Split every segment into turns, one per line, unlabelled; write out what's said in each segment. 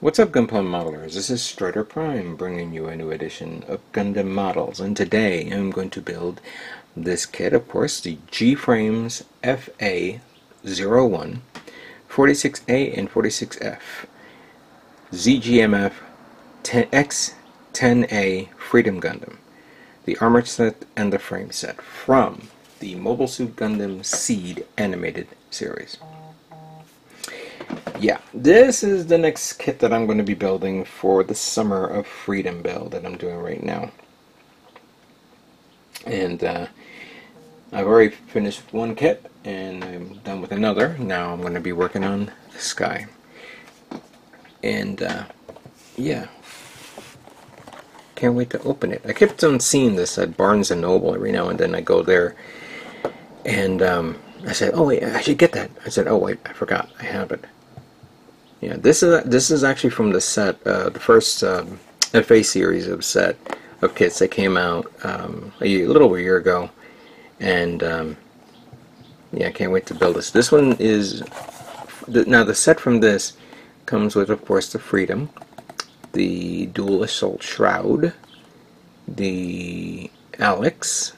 What's up Gunpla Modelers? This is Stryder Prime bringing you a new edition of Gundam Models. And today I'm going to build this kit, of course, the G-Frames FA01, 46A and 46F, ZGMF 10X10A Freedom Gundam, the armor set and the frame set from the Mobile Suit Gundam Seed animated series yeah, this is the next kit that I'm going to be building for the Summer of Freedom build that I'm doing right now. And uh, I've already finished one kit and I'm done with another. Now I'm going to be working on this guy. And uh, yeah, can't wait to open it. I kept on seeing this at Barnes & Noble every now and then. I go there and um, I said, oh wait, I should get that. I said, oh wait, I forgot, I have it. Yeah, this is this is actually from the set, uh, the first um, FA series of set of kits that came out um, a, little over a year ago, and um, yeah, I can't wait to build this. This one is now the set from this comes with, of course, the Freedom, the Dual Assault Shroud, the Alex,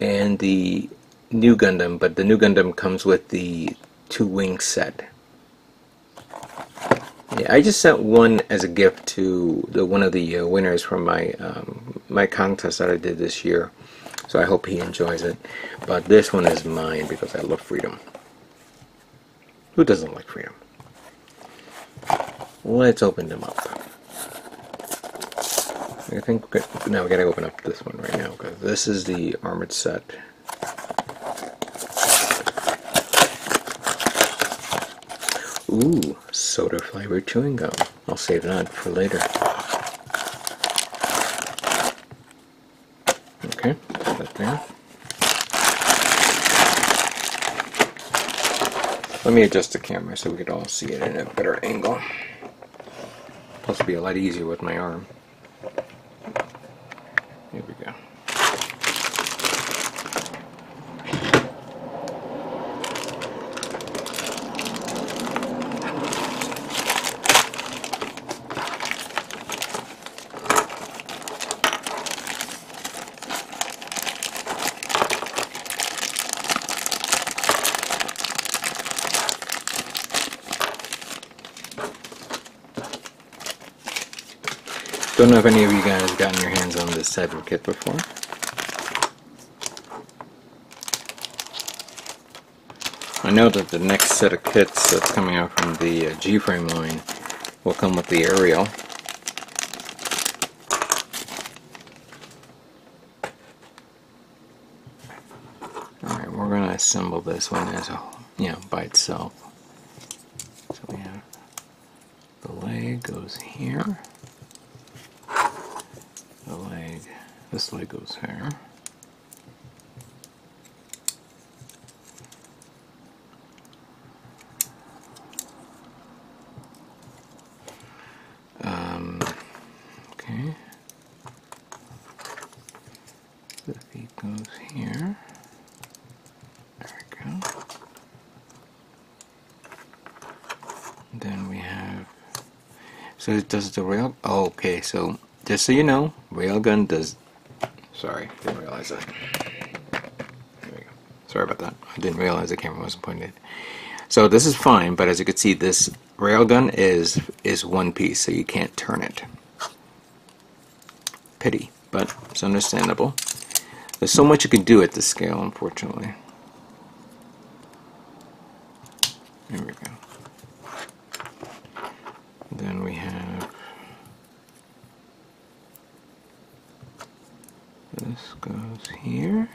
and the Nu Gundam. But the Nu Gundam comes with the two wing set. Yeah, I just sent one as a gift to the one of the uh, winners from my um, my contest that I did this year. So I hope he enjoys it. But this one is mine because I love freedom. Who doesn't like freedom? Let's open them up. I think now we gotta open up this one right now because this is the armored set. Ooh, soda flavored chewing gum. I'll save that for later. Okay, put that there. Let me adjust the camera so we could all see it in a better angle. Plus it'll be a lot easier with my arm. Here we go. Don't know if any of you guys have gotten your hands on this type of kit before. I know that the next set of kits that's coming out from the uh, G-Frame line will come with the aerial. Alright, we're going to assemble this one as a, you know, by itself. So we have the leg goes here. This leg goes here. Um, okay. The feet goes here. There we go. Then we have. So it does the rail. Oh, okay, so just so you know, railgun does Sorry, didn't realize that. There we go. Sorry about that. I didn't realize the camera wasn't pointed. So this is fine, but as you can see, this railgun is is one piece, so you can't turn it. Pity, but it's understandable. There's so much you can do at this scale, unfortunately. There we go. Then we have This goes here.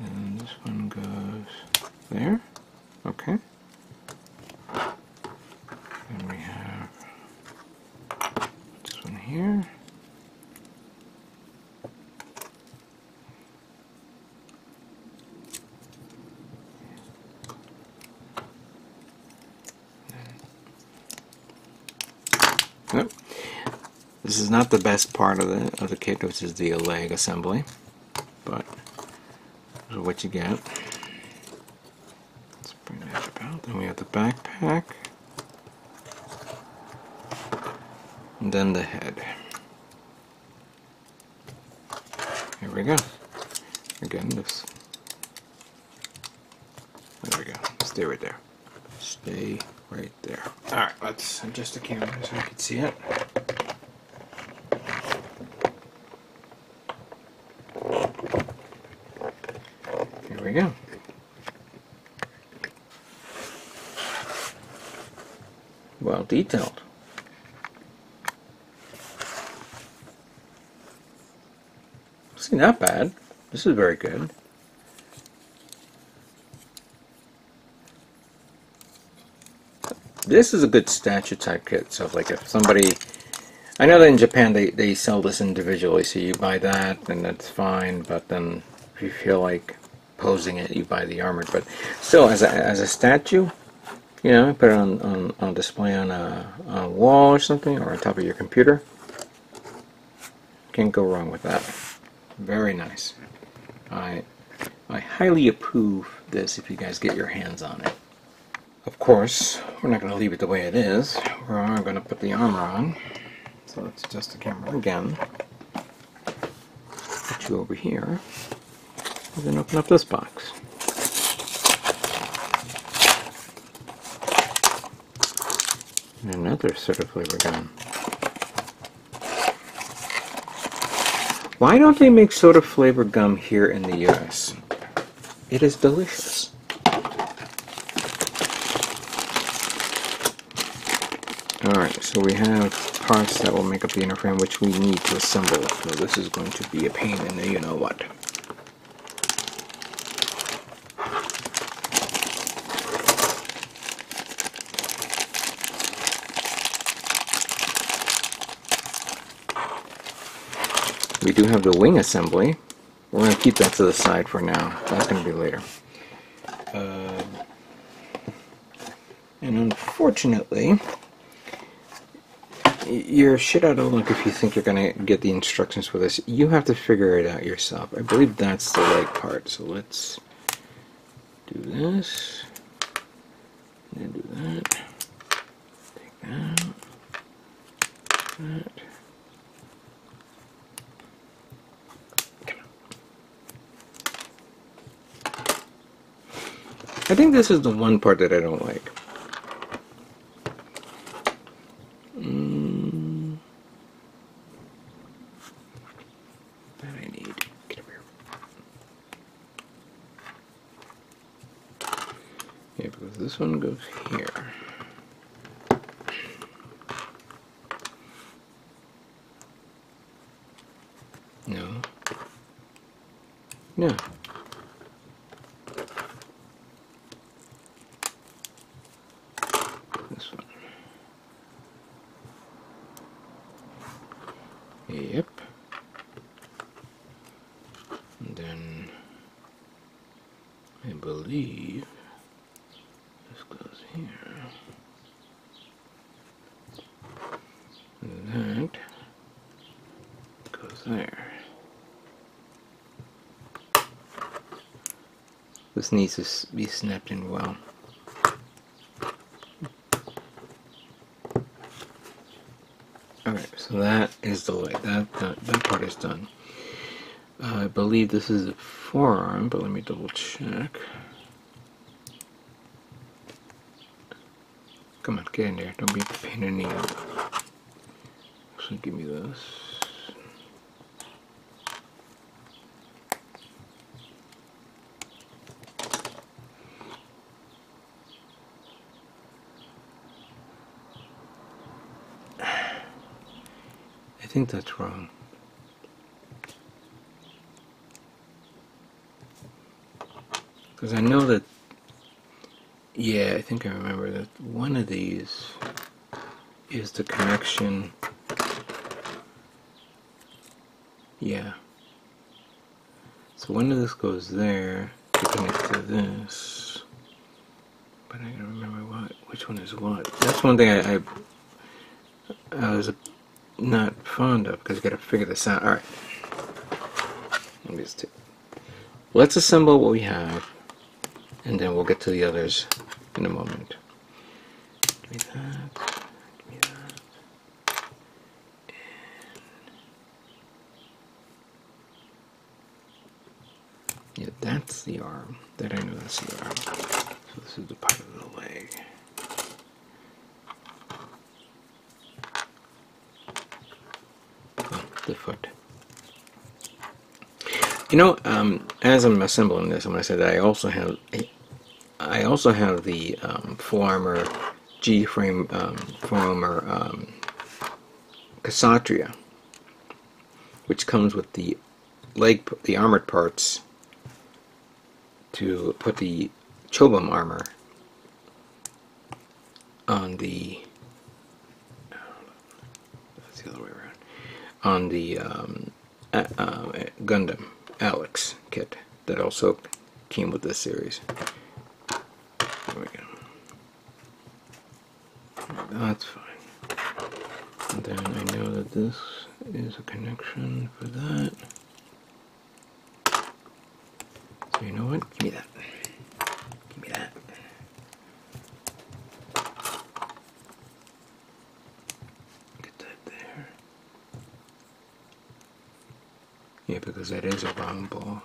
And this one goes there. Okay. And we have this one here. This is not the best part of the of the kit, which is the leg assembly, but what you get. Let's bring that about. Then we have the backpack. And then the head. Here we go. Again, this. There we go. Stay right there. Stay right there. Alright, let's adjust the camera so you can see it. Here we go. Detailed. See, not bad. This is very good. This is a good statue type kit. So, like, if somebody, I know that in Japan they they sell this individually, so you buy that and that's fine. But then, if you feel like posing it, you buy the armored. But still, as a as a statue, you know, put it on on, on display on a, a wall or something, or on top of your computer. Can't go wrong with that. Very nice. I I highly approve this if you guys get your hands on it. Of course, we're not going to leave it the way it is. We're going to put the armor on. So let's adjust the camera again. Put you over here. And then open up this box. Another Soda Flavor gum. Why don't they make soda flavor gum here in the US? It is delicious. Alright, so we have parts that will make up the inner frame which we need to assemble. So this is going to be a pain in the you We do have the wing assembly. We're going to keep that to the side for now. That's going to be later. Uh, and unfortunately, you're shit out of luck if you think you're going to get the instructions for this. You have to figure it out yourself. I believe that's the leg part. So let's do this. And do that. I think this is the one part that I don't like. Mm. That I need. Get over here. Yeah, because this one goes here. No. No. This one. Yep. And then I believe this goes here. And that goes there. This needs to be snapped in well. Alright, so that is the leg. That, that that part is done. Uh, I believe this is the forearm, but let me double check. Come on, get in there. Don't be a pain in the needle. Actually, give me this. Think that's wrong. Because I know that, yeah, I think I remember that one of these is the connection. Yeah. So one of this goes there to connect to this. But I don't remember what, which one is what. That's one thing I, I, I was not fond of because we gotta figure this out. Just take. Let's assemble what we have and then we'll get to the others in a moment. Give me that. Give me that. And yeah, that's the arm. That I know that's the arm. So this is the part of the leg. Oh, the foot. You know, um, as I'm assembling this, I'm going to say that I also have, I also have the um, full armor G-frame um, full armor um, Kshatriya, which comes with the leg, the armored parts to put the Chobham armor on the other way around. On the um, uh, Gundam. Alex kit that also came with this series. There we go. That's fine. And then I know that this is a connection for that. So you know what? Give me that. Give me that. Yeah, because that is a round ball.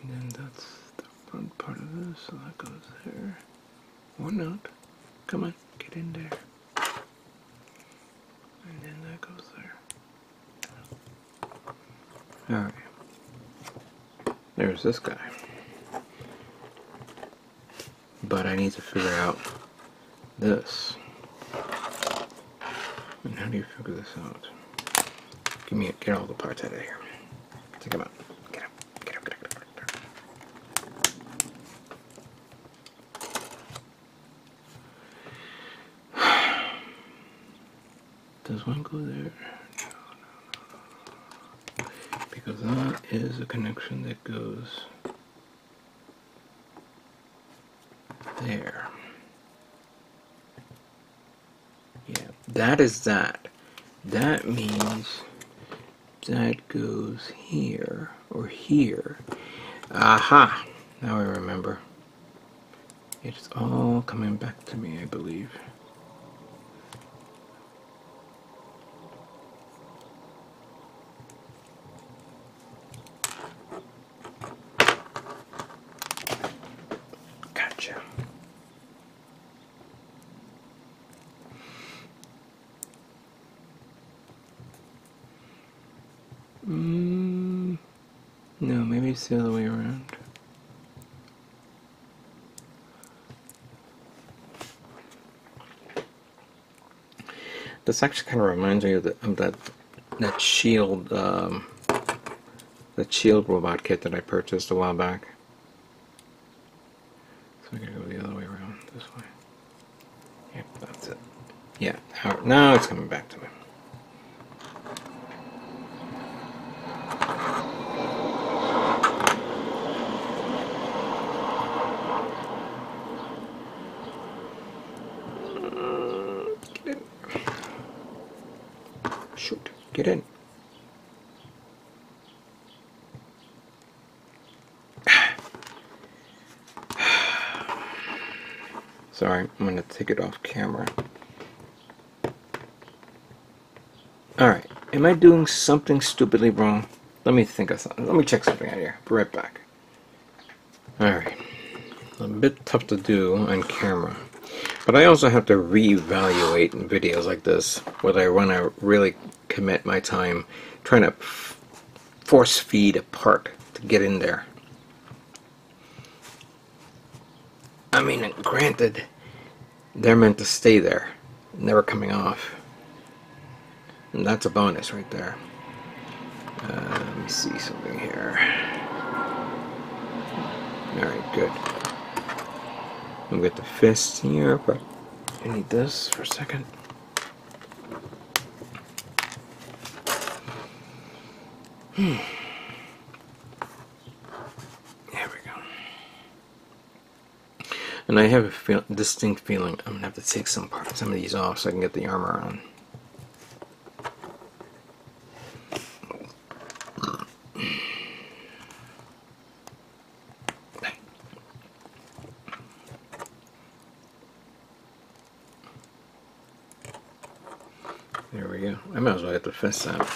And then that's the front part of this, so that goes there. Or not. Come on, get in there. And then that goes there. Alright. There's this guy. But I need to figure out this. How do you figure this out? Give me, get all the parts out of here. Take them out. Get get. Does one go there? No, no, no, Because that is a connection that goes there. That is that. That means that goes here or here. Aha! Now I remember. It's all coming back to me, I believe. Mm, no, maybe it's the other way around. This actually kind of reminds me of, the, of that that shield um, that shield robot kit that I purchased a while back. So I gotta go the other way around this way. Yep, that's it. Yeah, now it's coming back to me. Get in. Sorry, I'm going to take it off camera. Alright, am I doing something stupidly wrong? Let me think of something. Let me check something out here. Be right back. Alright. A bit tough to do on camera. But I also have to reevaluate in videos like this whether I want to really commit my time trying to force feed a part to get in there. I mean, granted, they're meant to stay there, never coming off. And that's a bonus right there. Uh, let me see something here. Alright, good. I'll get the fist here, but I need this for a second. Hmm. And I have a feel distinct feeling I'm gonna have to take some part, some of these off so I can get the armor on. There we go. I might as well get the fist out.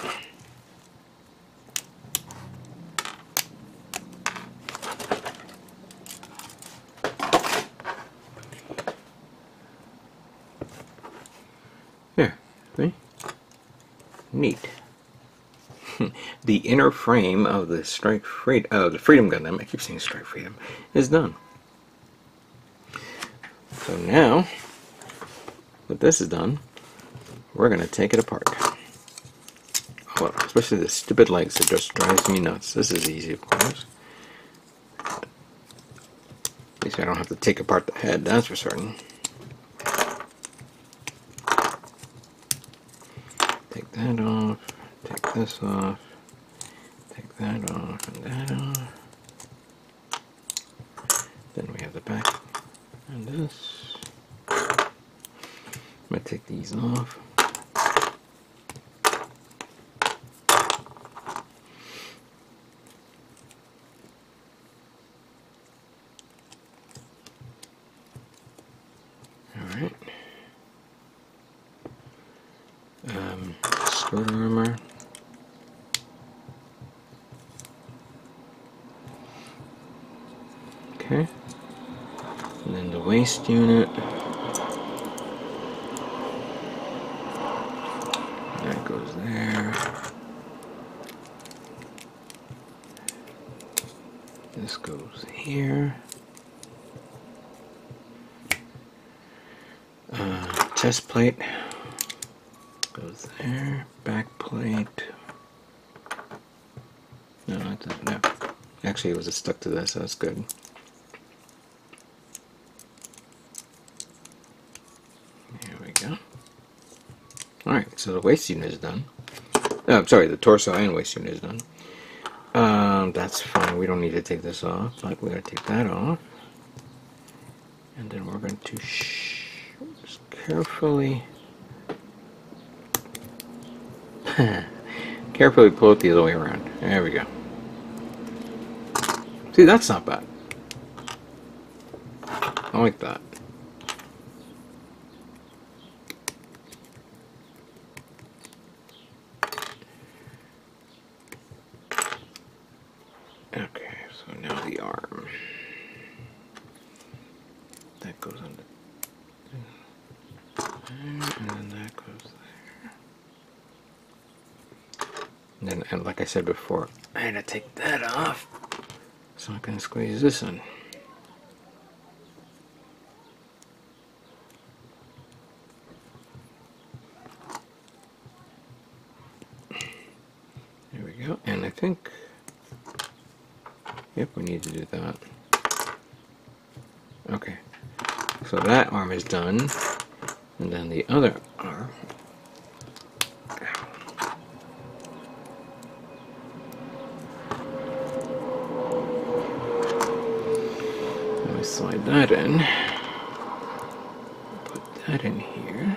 The inner frame of the Strike Freedom, uh, the Freedom I keep saying Strike Freedom, is done. So now, that this is done, we're going to take it apart. Well, especially the stupid legs, it just drives me nuts. This is easy, of course. At least I don't have to take apart the head, that's for certain. Take that off, take this off, that off, and that off. Then we have the back and this. I'm going to take these off. Alright. Um, skirt armor. Okay. And then the waist unit. That goes there. This goes here. Uh, chest plate goes there. Back plate. No, not that. No. Actually, it was stuck to this. So that's good. There we go. Alright, so the waist unit is done. Oh, I'm sorry, the torso and waist unit is done. Um, that's fine. We don't need to take this off, but we're going to take that off. And then we're going to just carefully, carefully pull it the other way around. There we go. See, that's not bad. I like that. Okay, so now the arm. That goes on the there, and then that goes there. And then, and like I said before, I had to take that off so I can squeeze this in. There we go, and I think Yep, we need to do that. Okay, so that arm is done, and then the other arm. Let me slide that in. Put that in here.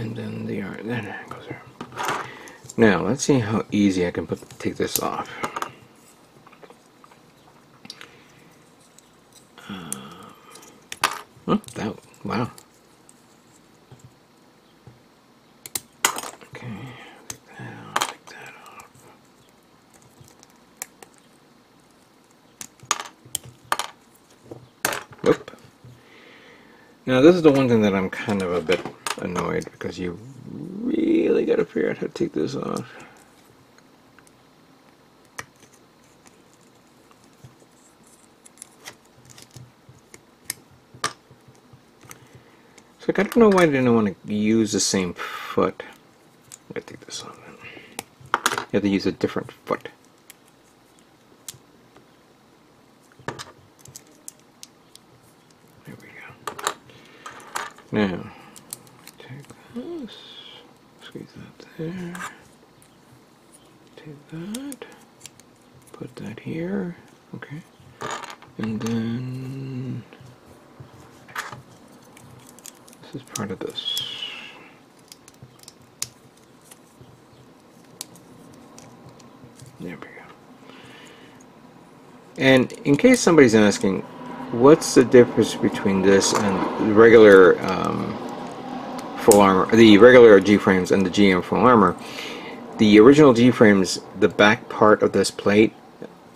and then the then it goes there. Now let's see how easy I can put take this off. Um, oh, that wow. Okay, take that off, take that off. Whoop. Now this is the one thing that I'm kind of a bit annoyed because you really got to figure out how to take this off. So I don't know why I didn't want to use the same foot. I take this off. You have to use a different foot. There we go. Now, take this, squeeze that there, take that, put that here, okay, and then this is part of this. There we go. And in case somebody's asking, what's the difference between this and the regular um, full armor, the regular G-frames and the GM full armor? The original G-frames, the back part of this plate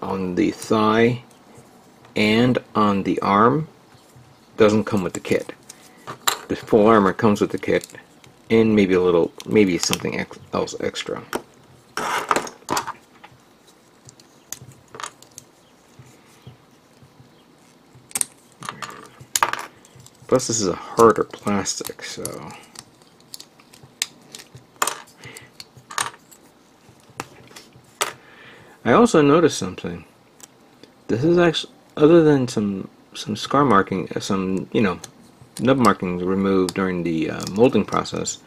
on the thigh and on the arm doesn't come with the kit. The full armor comes with the kit and maybe a little, maybe something else extra. Plus this is a harder plastic, so... I also noticed something. This is actually, other than some some scar marking, uh, some, you know, nub markings removed during the uh, molding process,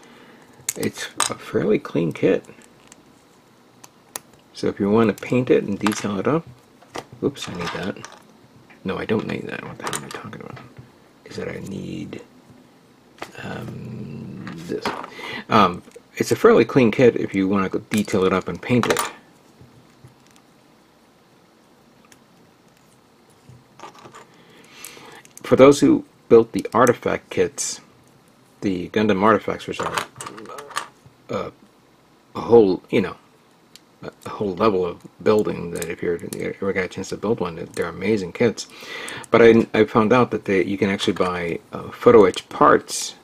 it's a fairly clean kit. So if you want to paint it and detail it up, oops, I need that. No, I don't need that. What the hell am I talking about? That I need um, this. Um, it's a fairly clean kit if you want to detail it up and paint it. For those who built the artifact kits, the Gundam artifacts, which are uh, a whole, you know, a whole level of building that if you're you ever got a chance to build one, they're amazing kits. But I, I found out that they, you can actually buy uh, photo etch parts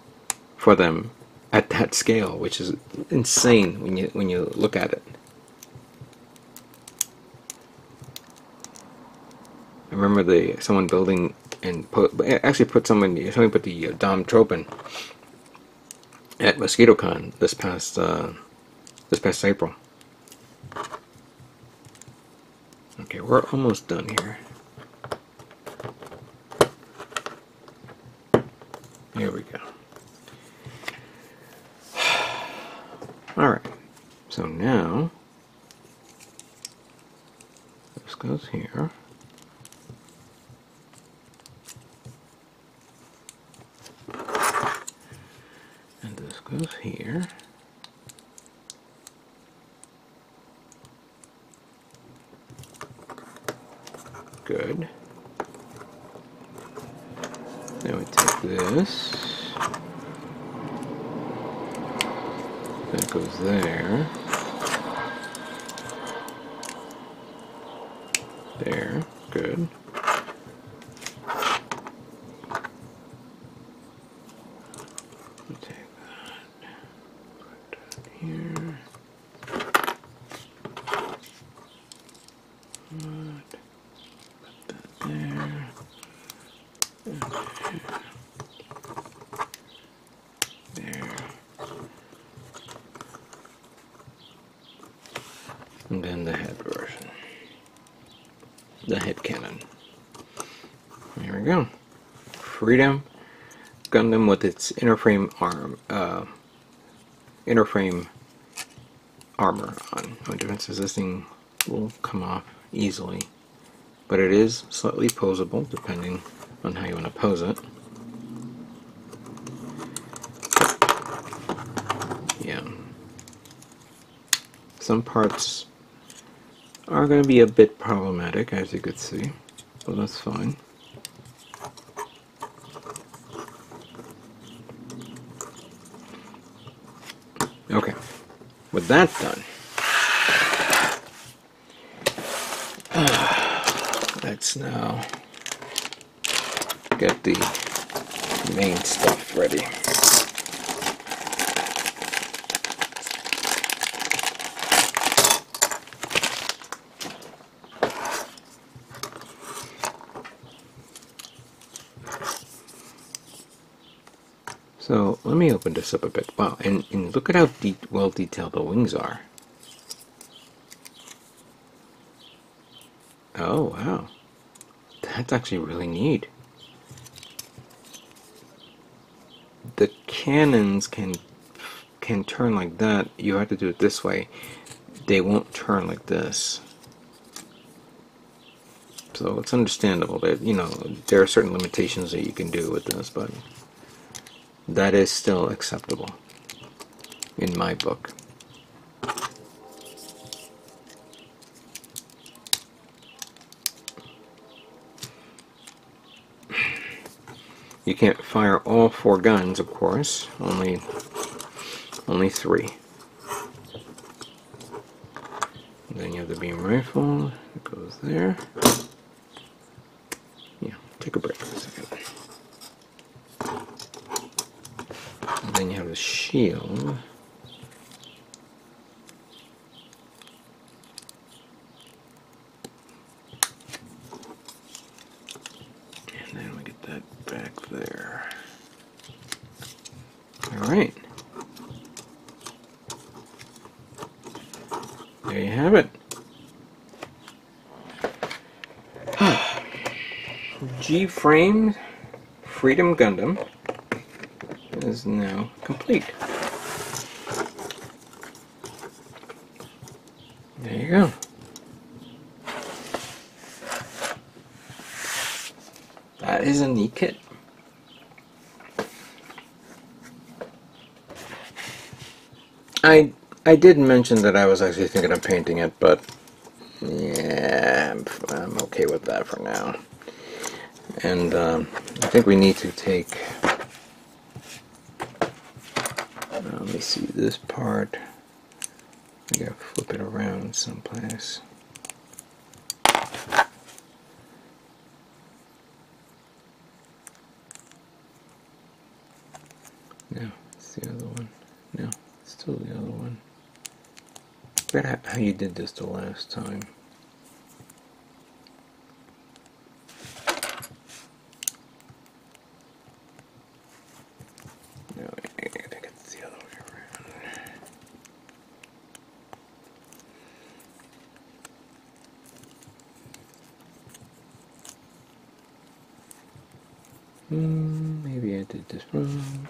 for them at that scale, which is insane when you when you look at it. I remember the someone building and put actually put someone somebody put the uh, Dom Tropen at MosquitoCon this past uh, this past April. Okay, we're almost done here. Here we go. Alright, so now this goes here. And this goes here. Good. Now we take this. That goes there. There. Good. We take that. Put that here. Good. Put that there. There. And then the head version. The head cannon. There we go. Freedom Gundam with its inner frame arm, uh, inner frame armor on. No defense thing will come off easily, but it is slightly posable depending on how you want to pose it. Yeah. Some parts are going to be a bit problematic, as you could see, but that's fine. Okay, with that done, let's now get the main stuff ready. So let me open this up a bit. Wow, and, and look at how de well detailed the wings are. Oh, wow. That's actually really neat. The cannons can can turn like that. You have to do it this way. They won't turn like this. So it's understandable that, you know, there are certain limitations that you can do with this, but that is still acceptable in my book. You can't fire all four guns, of course. Only, only three. Then you have the beam rifle. It goes there. Yeah, take a break for a second. And then you have the shield. And then we get that back there. All right. There you have it. G Frame Freedom Gundam is now complete. There you go. That is a neat kit. I I did mention that I was actually thinking of painting it, but yeah, I'm, I'm okay with that for now. And um, I think we need to take. uh, let me see this part. I gotta flip it around someplace. No, it's the other one. No, it's still the other one. Forget how, how you did this the last time. No, I think it's the other way around. Hmm, maybe I did this wrong.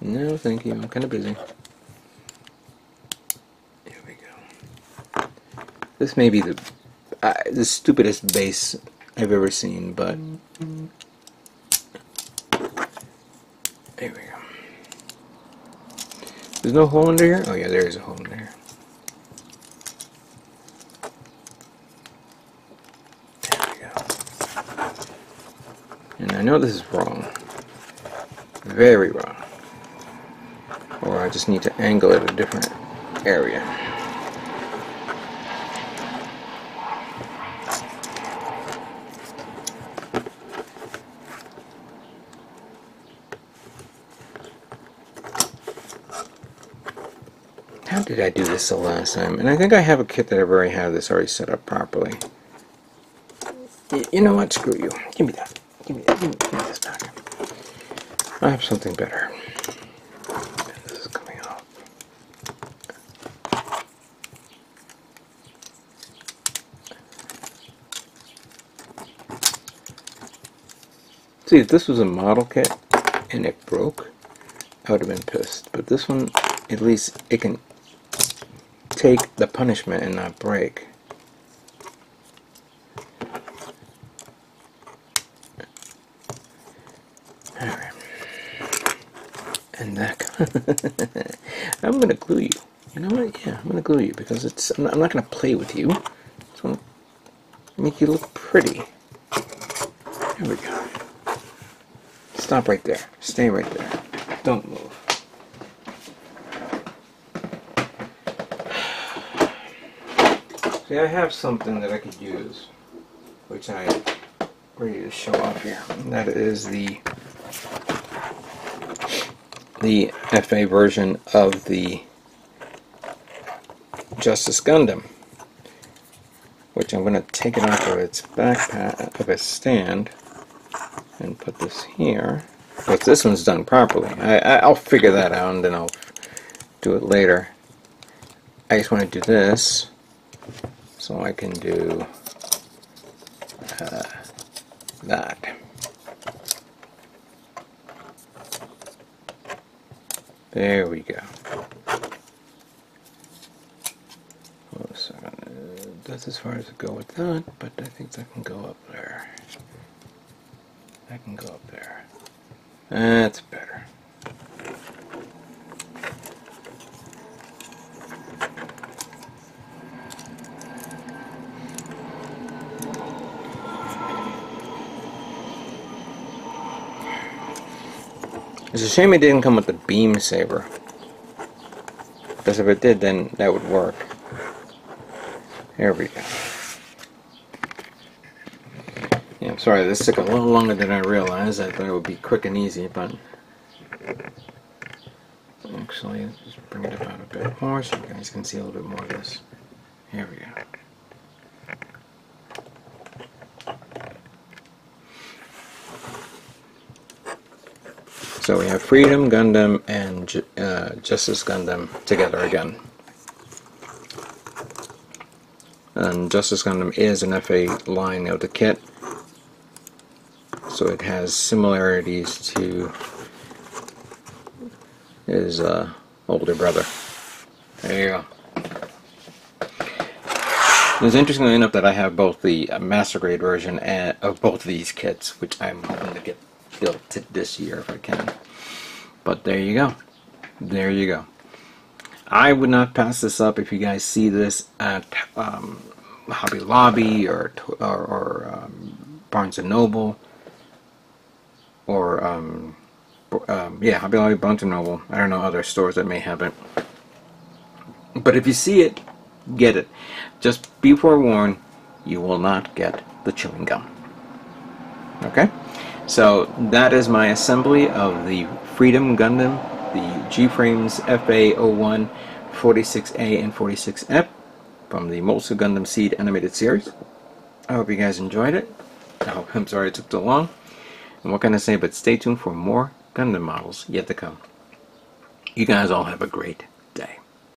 No, thank you. I'm kind of busy. Here we go. This may be the uh, the stupidest base I've ever seen, but there we go. There's no hole under here. Oh yeah, there is a hole in there. There we go. And I know this is wrong. Very wrong. Or I just need to angle it a different area. How did I do this the last time? And I think I have a kit that I've already had this already set up properly. You know what? Screw you. Give me that. Give me that. Give me, give me this back. I have something better. This is coming off. See, if this was a model kit and it broke, I would have been pissed. But this one, at least it can take the punishment and not break. Alright. And that. I'm gonna glue you. You know what? Yeah, I'm gonna glue you because it's. I'm not, I'm not gonna play with you. Just gonna make you look pretty. There we go. Stop right there. Stay right there. Don't move. See, I have something that I could use, which I'm ready to show off here. And that is the the FA version of the Justice Gundam, which I'm going to take it off of its backpack of its stand and put this here. But this one's done properly. I, I, I'll figure that out and then I'll do it later. I just want to do this so I can do uh, that. There we go. That's as far as it go with that, but I think that can go up there. That can go up there. That's better. It's a shame it didn't come with the beam saber. Because if it did, then that would work. There we go. Yeah, I'm sorry, this took a little longer than I realized. I thought it would be quick and easy, but... Actually, just bring it about a bit more so you guys can see a little bit more of this. Here we go. So we have Freedom Gundam and uh, Justice Gundam together again. And Justice Gundam is an FA line of the kit, so it has similarities to his uh, older brother. There you go. It's interestingly enough that I have both the uh, master grade version and, of both of these kits, which I'm hoping to get built to this year if I can. But there you go. There you go. I would not pass this up if you guys see this at um, Hobby Lobby or or, or um, Barnes and Noble or um, um, yeah, Hobby Lobby, Barnes and Noble. I don't know other stores that may have it. But if you see it, get it. Just be forewarned, you will not get the chewing gum. Okay? So that is my assembly of the Freedom Gundam, the G-Frames FA01, 46A, and 46F from the Mobile Suit Gundam Seed animated series. I hope you guys enjoyed it. Oh, I'm sorry it took too long. And what can I say but stay tuned for more Gundam models yet to come. You guys all have a great